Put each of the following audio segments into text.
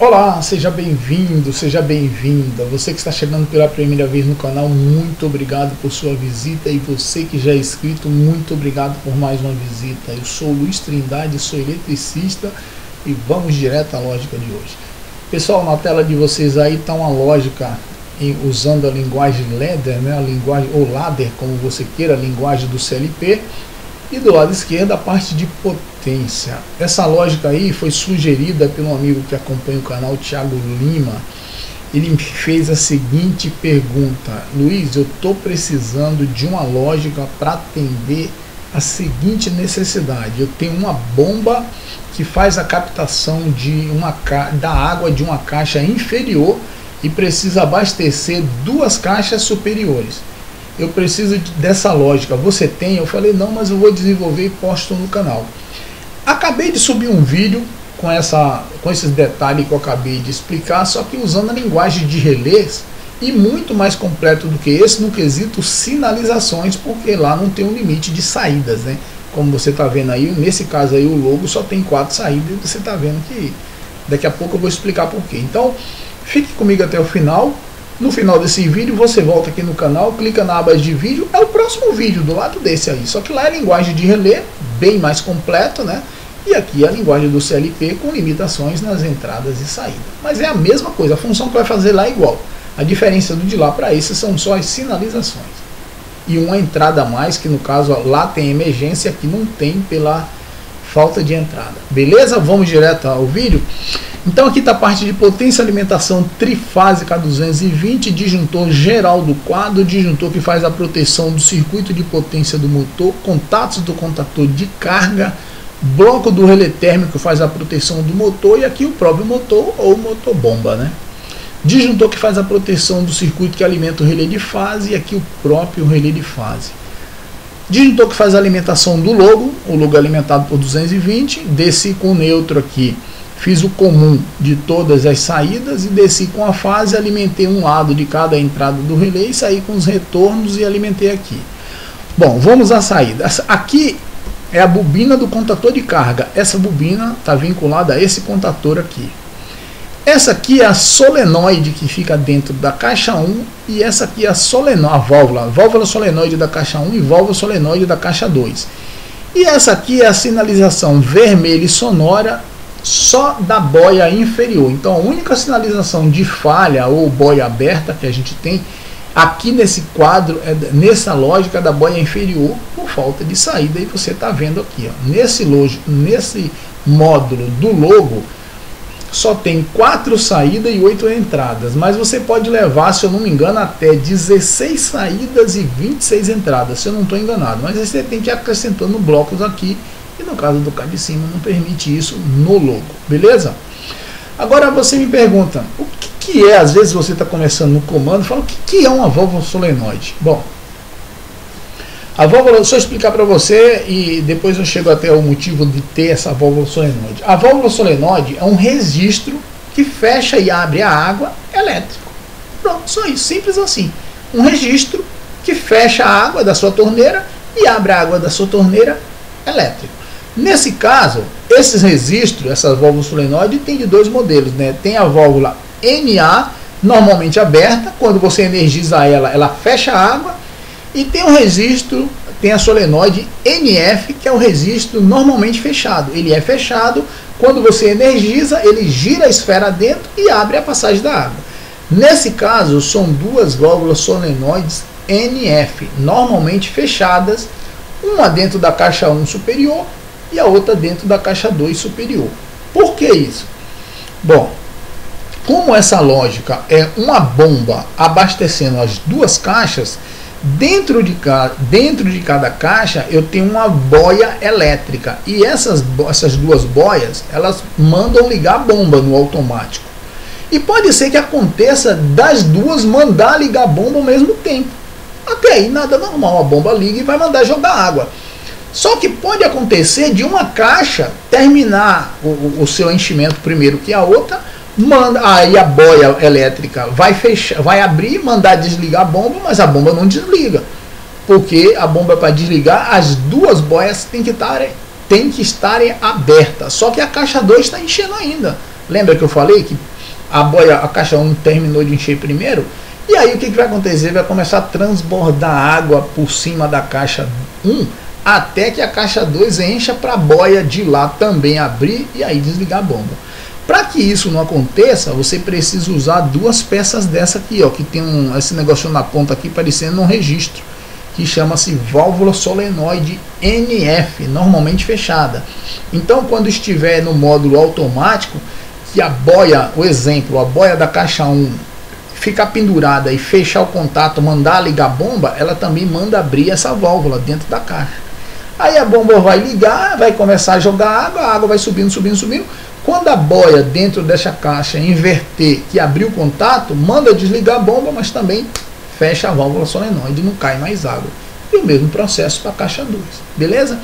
Olá, seja bem-vindo, seja bem-vinda. Você que está chegando pela primeira vez no canal, muito obrigado por sua visita. E você que já é inscrito, muito obrigado por mais uma visita. Eu sou Luiz Trindade, sou eletricista e vamos direto à lógica de hoje. Pessoal, na tela de vocês aí está uma lógica em, usando a linguagem LEDER, né, a linguagem, ou LADER, como você queira, a linguagem do CLP e do lado esquerdo a parte de potência. Essa lógica aí foi sugerida pelo amigo que acompanha o canal, Thiago Lima. Ele me fez a seguinte pergunta: Luiz, eu estou precisando de uma lógica para atender a seguinte necessidade. Eu tenho uma bomba que faz a captação de uma da água de uma caixa inferior e precisa abastecer duas caixas superiores eu preciso dessa lógica. Você tem? Eu falei, não, mas eu vou desenvolver e posto no canal. Acabei de subir um vídeo com, essa, com esses detalhes que eu acabei de explicar, só que usando a linguagem de relés e muito mais completo do que esse no quesito sinalizações, porque lá não tem um limite de saídas, né? Como você está vendo aí, nesse caso aí o logo só tem quatro saídas e você está vendo que daqui a pouco eu vou explicar por quê. Então, fique comigo até o final no final desse vídeo, você volta aqui no canal, clica na aba de vídeo, é o próximo vídeo do lado desse aí. Só que lá é linguagem de relé, bem mais completa, né? E aqui é a linguagem do CLP com limitações nas entradas e saídas. Mas é a mesma coisa, a função que vai fazer lá é igual. A diferença do de lá para esse são só as sinalizações. E uma entrada a mais, que no caso lá tem emergência, aqui não tem pela falta de entrada. Beleza? Vamos direto ao vídeo. Então aqui está a parte de potência alimentação trifásica 220, disjuntor geral do quadro, disjuntor que faz a proteção do circuito de potência do motor, contatos do contator de carga, bloco do relé térmico faz a proteção do motor e aqui o próprio motor ou motor bomba, né? Disjuntor que faz a proteção do circuito que alimenta o relé de fase e aqui o próprio relé de fase. Disjuntor que faz a alimentação do logo, o logo é alimentado por 220, desse com neutro aqui Fiz o comum de todas as saídas e desci com a fase, alimentei um lado de cada entrada do relé e saí com os retornos e alimentei aqui. Bom, vamos à saída. Aqui é a bobina do contator de carga. Essa bobina está vinculada a esse contator aqui. Essa aqui é a solenoide que fica dentro da caixa 1 e essa aqui é a solenoide, a válvula, válvula solenoide da caixa 1 e válvula solenoide da caixa 2. E essa aqui é a sinalização vermelha e sonora só da boia inferior. Então a única sinalização de falha ou boia aberta que a gente tem aqui nesse quadro, é nessa lógica da boia inferior, por falta de saída. E você está vendo aqui, ó, nesse, logo, nesse módulo do logo, só tem quatro saídas e oito entradas, mas você pode levar, se eu não me engano, até 16 saídas e 26 entradas, se eu não estou enganado. Mas você tem que ir acrescentando blocos aqui no caso do cá de cima não permite isso no logo, beleza? Agora você me pergunta, o que, que é, às vezes você está começando no comando, fala o que, que é uma válvula solenoide? Bom, a válvula, eu explicar para você e depois eu chego até o motivo de ter essa válvula solenoide. A válvula solenoide é um registro que fecha e abre a água elétrico. Pronto, só isso, simples assim. Um registro que fecha a água da sua torneira e abre a água da sua torneira elétrico. Nesse caso, esses registros, essas válvulas solenoides, tem de dois modelos. Né? Tem a válvula NA, normalmente aberta, quando você energiza ela, ela fecha a água, e tem o registro, tem a solenoide NF, que é o registro normalmente fechado. Ele é fechado, quando você energiza, ele gira a esfera dentro e abre a passagem da água. Nesse caso, são duas válvulas solenoides NF, normalmente fechadas, uma dentro da caixa 1 superior e a outra dentro da caixa 2 superior. Por que isso? Bom, como essa lógica é uma bomba abastecendo as duas caixas, dentro de, cada, dentro de cada caixa eu tenho uma boia elétrica e essas, essas duas boias elas mandam ligar a bomba no automático. E pode ser que aconteça das duas mandar ligar a bomba ao mesmo tempo. Até aí nada normal, a bomba liga e vai mandar jogar água. Só que pode acontecer de uma caixa terminar o, o seu enchimento primeiro que a outra, manda aí a boia elétrica vai fechar, vai abrir, mandar desligar a bomba, mas a bomba não desliga. Porque a bomba para desligar, as duas boias têm que estarem tem que estarem abertas. Só que a caixa 2 está enchendo ainda. Lembra que eu falei que a boia, a caixa 1 terminou de encher primeiro, e aí o que, que vai acontecer? Vai começar a transbordar água por cima da caixa 1 até que a caixa 2 encha para a boia de lá também abrir e aí desligar a bomba. Para que isso não aconteça, você precisa usar duas peças dessa aqui, ó, que tem um, esse negócio na ponta aqui parecendo um registro, que chama-se válvula solenoide NF, normalmente fechada. Então, quando estiver no módulo automático, que a boia, o exemplo, a boia da caixa 1 ficar pendurada e fechar o contato, mandar ligar a bomba, ela também manda abrir essa válvula dentro da caixa. Aí a bomba vai ligar, vai começar a jogar água, a água vai subindo, subindo, subindo. Quando a boia dentro dessa caixa inverter, que abriu o contato, manda desligar a bomba, mas também fecha a válvula solenoide, não cai mais água. E o mesmo processo para a caixa 2, beleza?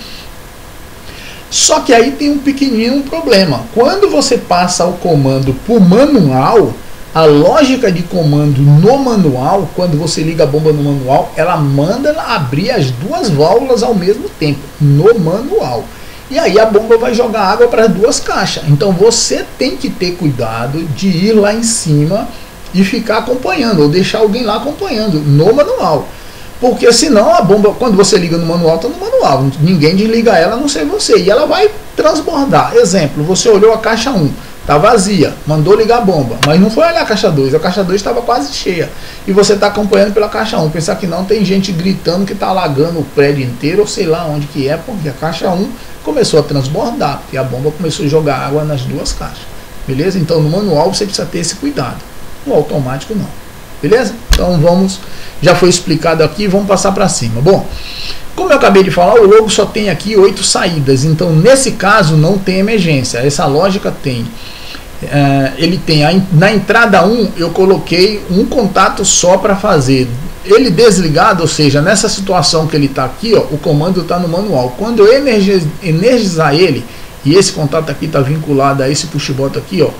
Só que aí tem um pequenino problema. Quando você passa o comando por manual, a lógica de comando no manual, quando você liga a bomba no manual, ela manda abrir as duas válvulas ao mesmo tempo, no manual. E aí a bomba vai jogar água para as duas caixas. Então você tem que ter cuidado de ir lá em cima e ficar acompanhando, ou deixar alguém lá acompanhando, no manual. Porque senão a bomba, quando você liga no manual, está no manual. Ninguém desliga ela a não ser você. E ela vai transbordar. Exemplo, você olhou a caixa 1 Está vazia, mandou ligar a bomba, mas não foi olhar a caixa 2, a caixa 2 estava quase cheia. E você está acompanhando pela caixa 1. Pensar que não, tem gente gritando que está alagando o prédio inteiro, ou sei lá onde que é, porque a caixa 1 começou a transbordar, porque a bomba começou a jogar água nas duas caixas. Beleza? Então no manual você precisa ter esse cuidado. No automático não. Beleza? Então vamos, já foi explicado aqui, vamos passar para cima. Bom, como eu acabei de falar, o logo só tem aqui oito saídas, então nesse caso não tem emergência. Essa lógica tem é, ele tem a, na entrada 1 eu coloquei um contato só para fazer ele desligado, ou seja, nessa situação que ele está aqui, ó, o comando está no manual. Quando eu energizar ele, e esse contato aqui está vinculado a esse push-bottom aqui, ó,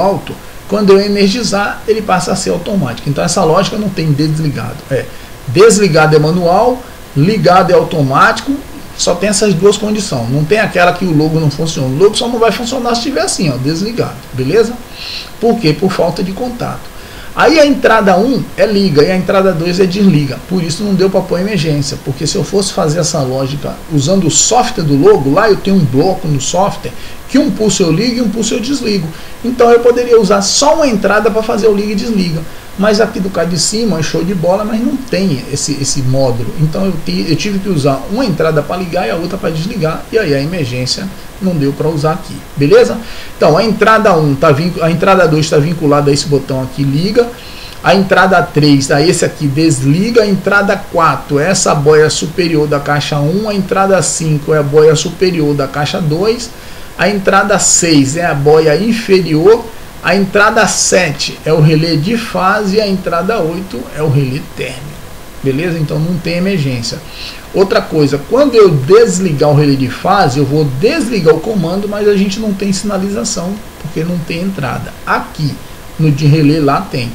alto, quando eu energizar, ele passa a ser automático. Então essa lógica não tem desligado. É desligado é manual, ligado é automático só tem essas duas condições. Não tem aquela que o logo não funciona. O logo só não vai funcionar se estiver assim, ó, desligado. Beleza? Por quê? Por falta de contato. Aí a entrada 1 é liga e a entrada 2 é desliga. Por isso não deu para pôr emergência. Porque se eu fosse fazer essa lógica usando o software do logo, lá eu tenho um bloco no software que um pulso eu ligo e um pulso eu desligo. Então eu poderia usar só uma entrada para fazer o liga e desliga. Mas aqui do cá de cima é show de bola, mas não tem esse, esse módulo. Então eu, eu tive que usar uma entrada para ligar e a outra para desligar. E aí a emergência não deu para usar aqui. Beleza? Então a entrada 1 tá a entrada 2 está vinculada a esse botão aqui, liga. A entrada 3, tá, esse aqui desliga. A entrada 4 é essa boia superior da caixa 1. A entrada 5 é a boia superior da caixa 2. A entrada 6 é a boia inferior a entrada 7 é o relé de fase e a entrada 8 é o relé térmico. Beleza? Então não tem emergência. Outra coisa, quando eu desligar o relé de fase, eu vou desligar o comando, mas a gente não tem sinalização, porque não tem entrada. Aqui, no de relé lá tem.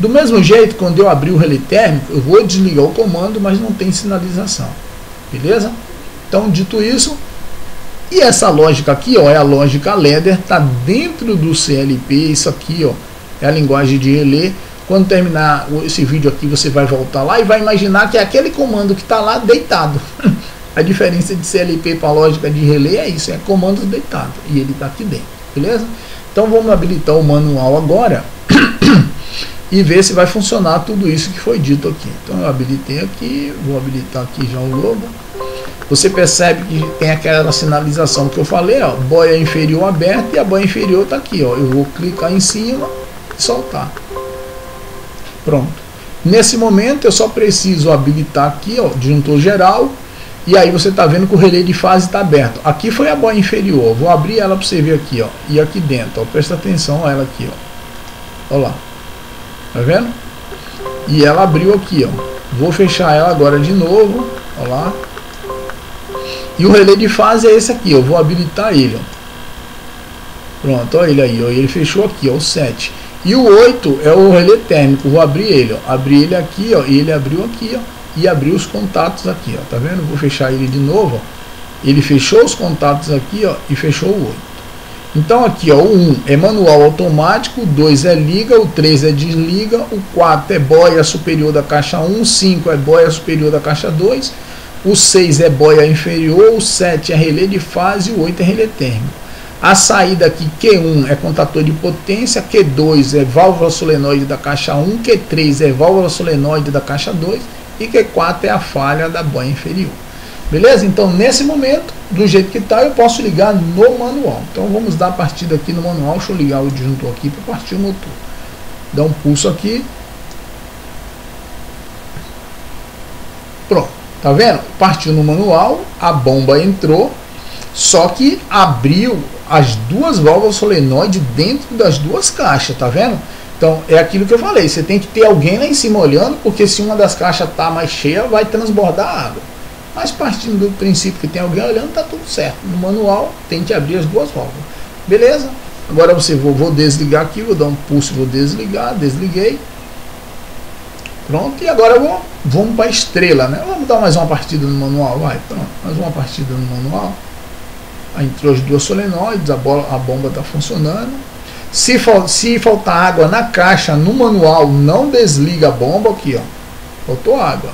Do mesmo jeito, quando eu abrir o relé térmico, eu vou desligar o comando, mas não tem sinalização. Beleza? Então, dito isso, e essa lógica aqui, ó, é a lógica Leder, está dentro do CLP, isso aqui, ó, é a linguagem de relé. Quando terminar esse vídeo aqui, você vai voltar lá e vai imaginar que é aquele comando que está lá deitado. a diferença de CLP para lógica de relé é isso, é comando deitado. E ele está aqui dentro, beleza? Então vamos habilitar o manual agora e ver se vai funcionar tudo isso que foi dito aqui. Então eu habilitei aqui, vou habilitar aqui já o logo você percebe que tem aquela sinalização que eu falei, ó, boia inferior aberta e a boia inferior está aqui, ó. Eu vou clicar em cima e soltar. Pronto. Nesse momento eu só preciso habilitar aqui, ó, disjuntor geral, e aí você está vendo que o relé de fase está aberto. Aqui foi a boia inferior, vou abrir ela para você ver aqui, ó, e aqui dentro, ó, presta atenção a ela aqui, ó. Olha lá. Tá vendo? E ela abriu aqui, ó. Vou fechar ela agora de novo, olha lá. E o relé de fase é esse aqui, eu vou habilitar ele. Ó. Pronto, olha ele aí, ó, ele fechou aqui, ó, o 7. E o 8 é o relé térmico, vou abrir ele, ó, abrir ele aqui, ó, e ele abriu aqui, ó, e abriu os contatos aqui, ó, tá vendo? Vou fechar ele de novo, ó. Ele fechou os contatos aqui, ó, e fechou o 8. Então aqui ó, o 1 é manual automático, o 2 é liga, o 3 é desliga, o 4 é boia superior da caixa 1, o 5 é boia superior da caixa 2, o 6 é boia inferior, o 7 é relé de fase e o 8 é relé térmico. A saída aqui Q1 é contator de potência, Q2 é válvula solenoide da caixa 1, Q3 é válvula solenoide da caixa 2 e Q4 é a falha da boia inferior. Beleza? Então, nesse momento, do jeito que está, eu posso ligar no manual. Então, vamos dar a partida aqui no manual. Deixa eu ligar o disjuntor aqui para partir o motor. Dá um pulso aqui. Pronto. Tá vendo? Partiu no manual, a bomba entrou, só que abriu as duas válvulas solenoide dentro das duas caixas, tá vendo? Então é aquilo que eu falei, você tem que ter alguém lá em cima olhando, porque se uma das caixas tá mais cheia, vai transbordar água. Mas partindo do princípio que tem alguém olhando, tá tudo certo. No manual tem que abrir as duas válvulas. Beleza? Agora você vou, vou desligar aqui, vou dar um pulso, vou desligar, desliguei. Pronto, e agora vou, vamos para a estrela, né? Vamos dar mais uma partida no manual, vai, pronto, mais uma partida no manual. Aí entrou as duas solenoides, a, bola, a bomba está funcionando. Se, se faltar água na caixa, no manual, não desliga a bomba aqui, ó. Faltou água.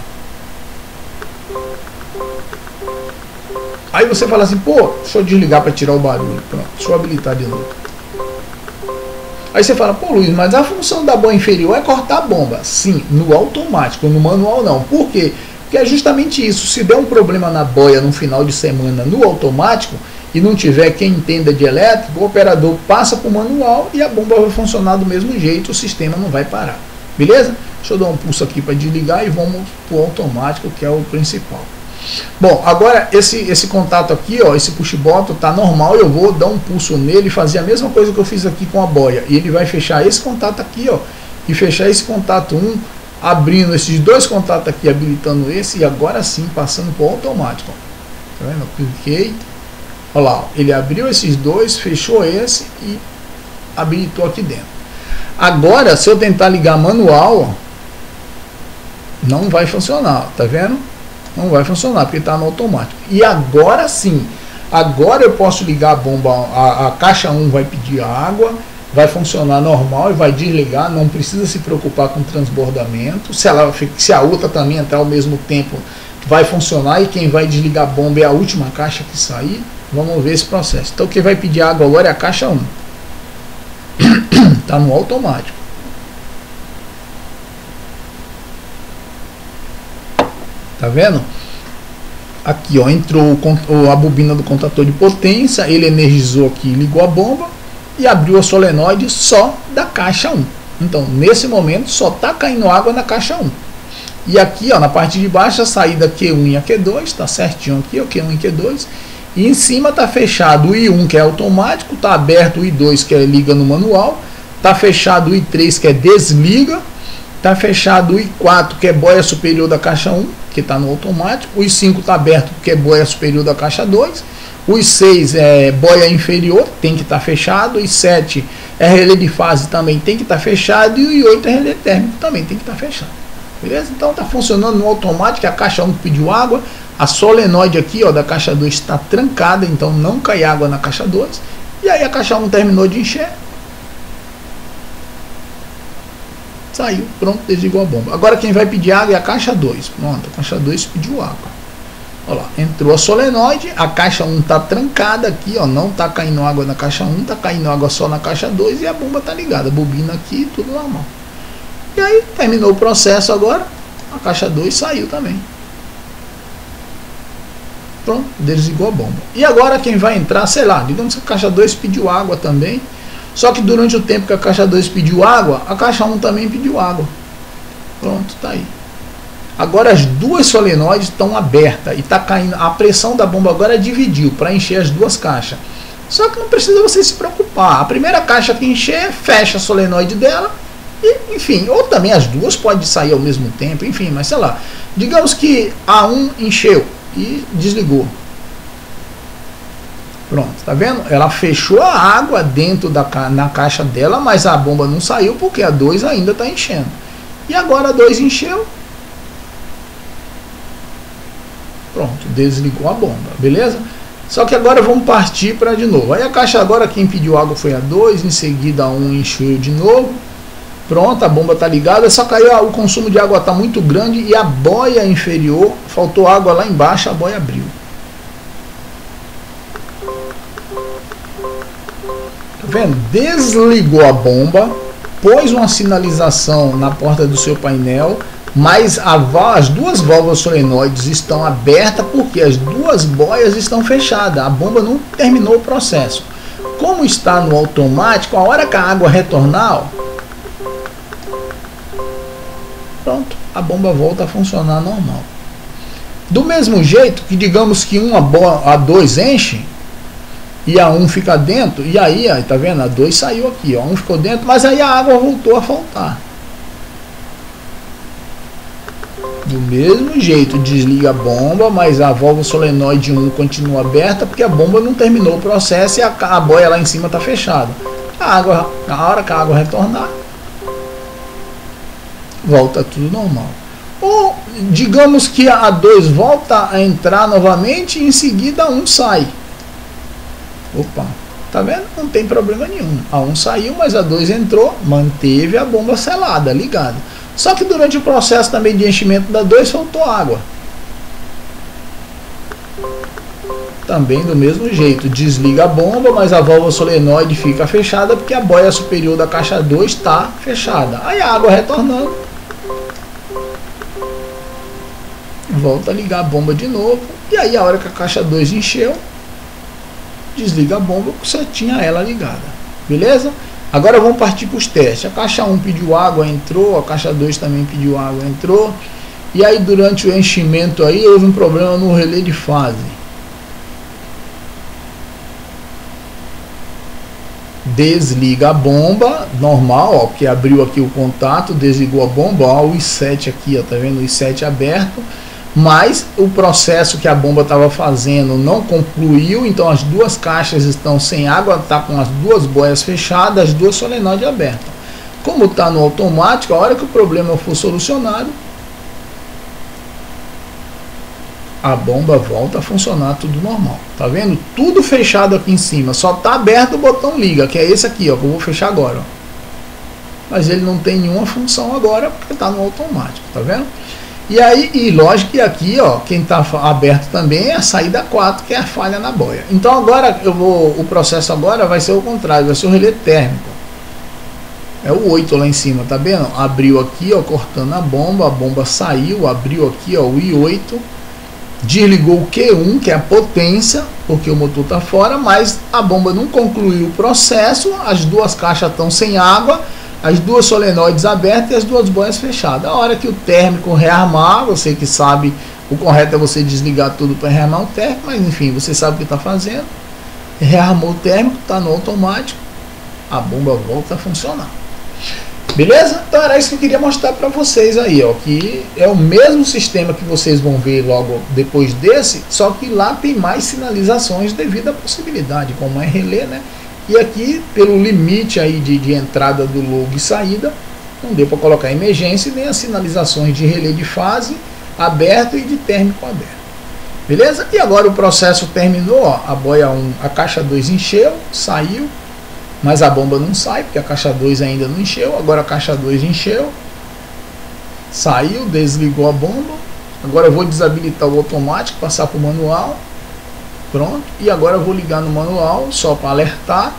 Aí você fala assim, pô, deixa eu desligar para tirar o barulho. Pronto, deixa eu habilitar de novo. Aí você fala, pô Luiz, mas a função da boia inferior é cortar a bomba. Sim, no automático, no manual não. Por quê? Porque é justamente isso. Se der um problema na boia no final de semana no automático e não tiver quem entenda de elétrico, o operador passa para o manual e a bomba vai funcionar do mesmo jeito, o sistema não vai parar. Beleza? Deixa eu dar um pulso aqui para desligar e vamos para o automático, que é o principal. Bom, agora esse, esse contato aqui, ó, esse push bottom tá normal, eu vou dar um pulso nele e fazer a mesma coisa que eu fiz aqui com a boia. E ele vai fechar esse contato aqui, ó, e fechar esse contato 1, abrindo esses dois contatos aqui, habilitando esse, e agora sim passando para o automático. Tá vendo? Cliquei, olha lá, ele abriu esses dois, fechou esse e habilitou aqui dentro. Agora, se eu tentar ligar manual, não vai funcionar, tá vendo? Não vai funcionar, porque está no automático. E agora sim, agora eu posso ligar a bomba, a, a caixa 1 vai pedir água, vai funcionar normal e vai desligar, não precisa se preocupar com transbordamento. Se, ela, se a outra também entrar ao mesmo tempo, vai funcionar e quem vai desligar a bomba é a última caixa que sair. Vamos ver esse processo. Então quem vai pedir água agora é a caixa 1. Está no automático. Tá vendo? Aqui, ó, entrou a bobina do contator de potência, ele energizou aqui, ligou a bomba e abriu a solenoide só da caixa 1. Então, nesse momento, só está caindo água na caixa 1. E aqui, ó, na parte de baixo, a saída Q1 e a Q2, está certinho aqui, o Q1 e Q2. E em cima está fechado o I1, que é automático, está aberto o I2, que é liga no manual, está fechado o I3, que é desliga, está fechado o I4, que é boia superior da caixa 1, que está no automático. O I5 está aberto porque é boia superior da caixa 2. O I6 é boia inferior, tem que estar tá fechado. O I7 é relé de fase, também tem que estar tá fechado. E o I8 é relé térmico, também tem que estar tá fechado. Beleza? Então está funcionando no automático. A caixa 1 pediu água. A solenoide aqui ó, da caixa 2 está trancada, então não cai água na caixa 2. E aí a caixa 1 terminou de encher. Saiu, pronto, desligou a bomba. Agora quem vai pedir água é a caixa 2. Pronto, a caixa 2 pediu água. Olha lá, entrou a solenoide, a caixa 1 está trancada aqui, ó, não está caindo água na caixa 1, está caindo água só na caixa 2 e a bomba está ligada, bobina aqui, tudo normal. E aí terminou o processo agora, a caixa 2 saiu também. Pronto, desligou a bomba. E agora quem vai entrar, sei lá, digamos que a caixa 2 pediu água também, só que durante o tempo que a caixa 2 pediu água, a caixa 1 também pediu água. Pronto, tá aí. Agora as duas solenoides estão abertas e está caindo. A pressão da bomba agora dividiu para encher as duas caixas. Só que não precisa você se preocupar. A primeira caixa que encher, fecha a solenoide dela. E, enfim, ou também as duas podem sair ao mesmo tempo, enfim, mas sei lá. Digamos que a 1 encheu e desligou. Pronto, tá vendo? Ela fechou a água dentro da na caixa dela, mas a bomba não saiu porque a 2 ainda está enchendo. E agora a 2 encheu. Pronto, desligou a bomba, beleza? Só que agora vamos partir para de novo. Aí a caixa agora quem pediu água foi a 2, em seguida a 1 um encheu de novo. Pronto, a bomba está ligada, só aí o consumo de água está muito grande e a boia inferior, faltou água lá embaixo, a boia abriu. Vendo? Desligou a bomba, pôs uma sinalização na porta do seu painel, mas a, as duas válvulas solenoides estão abertas porque as duas boias estão fechadas. A bomba não terminou o processo. Como está no automático, a hora que a água retornar, pronto, a bomba volta a funcionar normal. Do mesmo jeito que digamos que uma a 2 enche e a 1 um fica dentro, e aí, tá vendo? A 2 saiu aqui, ó, um ficou dentro, mas aí a água voltou a faltar. Do mesmo jeito, desliga a bomba, mas a válvula solenoide 1 continua aberta porque a bomba não terminou o processo e a, a boia lá em cima está fechada. A água, na hora que a água retornar, volta tudo normal. Ou digamos que a 2 volta a entrar novamente e em seguida a 1 sai. Opa, tá vendo? Não tem problema nenhum. A 1 saiu, mas a 2 entrou, manteve a bomba selada, ligada. Só que durante o processo também de enchimento da 2 faltou água. Também do mesmo jeito, desliga a bomba, mas a válvula solenoide fica fechada porque a boia superior da caixa 2 está fechada. Aí a água retornando, volta a ligar a bomba de novo, e aí a hora que a caixa 2 encheu, desliga a bomba, você tinha ela ligada. Beleza? Agora vamos partir para os testes. A caixa 1 pediu água, entrou. A caixa 2 também pediu água, entrou. E aí durante o enchimento aí houve um problema no relé de fase. Desliga a bomba, normal, ó, que abriu aqui o contato, desligou a bomba, ó, o I7 aqui, ó, tá vendo o I7 aberto mas o processo que a bomba estava fazendo não concluiu, então as duas caixas estão sem água, está com as duas boias fechadas, as duas solenoides abertas. Como está no automático, a hora que o problema for solucionado, a bomba volta a funcionar tudo normal. Tá vendo? Tudo fechado aqui em cima, só está aberto o botão liga, que é esse aqui, ó, que eu vou fechar agora. Ó. Mas ele não tem nenhuma função agora porque está no automático, tá vendo? E aí, e lógico que aqui, ó, quem está aberto também é a saída 4, que é a falha na boia. Então agora eu vou, o processo agora vai ser o contrário, vai ser o relé térmico. É o 8 lá em cima, tá vendo? Abriu aqui, ó, cortando a bomba, a bomba saiu, abriu aqui, ó, o I8, desligou o Q1, que é a potência, porque o motor está fora, mas a bomba não concluiu o processo, as duas caixas estão sem água, as duas solenoides abertas e as duas boias fechadas. A hora que o térmico rearmar, você que sabe, o correto é você desligar tudo para rearmar o térmico, mas enfim, você sabe o que está fazendo. Rearmou o térmico, está no automático, a bomba volta a funcionar. Beleza? Então era isso que eu queria mostrar para vocês aí, ó, que é o mesmo sistema que vocês vão ver logo depois desse, só que lá tem mais sinalizações devido à possibilidade, como é relé, né? E aqui, pelo limite aí de, de entrada do logo e saída, não deu para colocar emergência nem as sinalizações de relé de fase aberto e de térmico aberto. Beleza? E agora o processo terminou, ó, a boia 1, a caixa 2 encheu, saiu, mas a bomba não sai, porque a caixa 2 ainda não encheu, agora a caixa 2 encheu, saiu, desligou a bomba, agora eu vou desabilitar o automático, passar para o manual, Pronto. E agora eu vou ligar no manual só para alertar.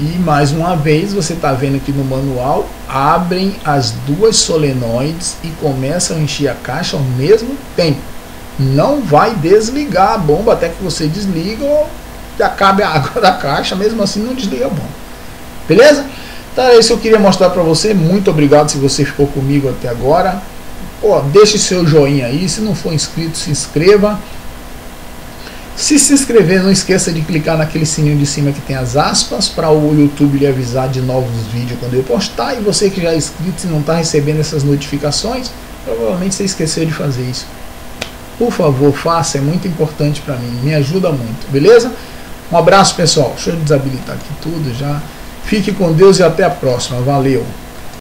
E mais uma vez você está vendo aqui no manual, abrem as duas solenoides e começam a encher a caixa ao mesmo tempo. Não vai desligar a bomba até que você desliga ou acabe a água da caixa, mesmo assim não desliga a bomba. Beleza? Então é isso que eu queria mostrar para você. Muito obrigado se você ficou comigo até agora. Pô, deixe seu joinha aí, se não for inscrito, se inscreva. Se se inscrever, não esqueça de clicar naquele sininho de cima que tem as aspas para o YouTube lhe avisar de novos vídeos quando eu postar. E você que já é inscrito e não está recebendo essas notificações, provavelmente você esqueceu de fazer isso. Por favor, faça, é muito importante para mim, me ajuda muito, beleza? Um abraço pessoal, deixa eu desabilitar aqui tudo já. Fique com Deus e até a próxima, valeu!